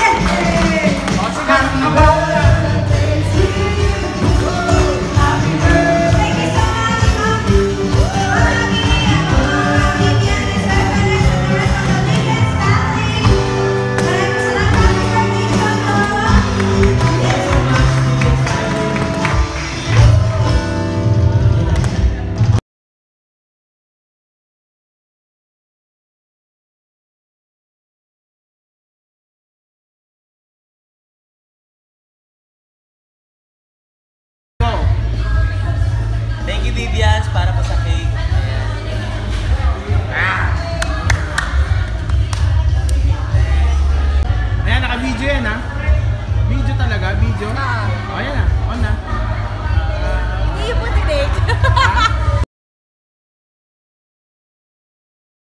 看人 Video yan ha. Video talaga. Video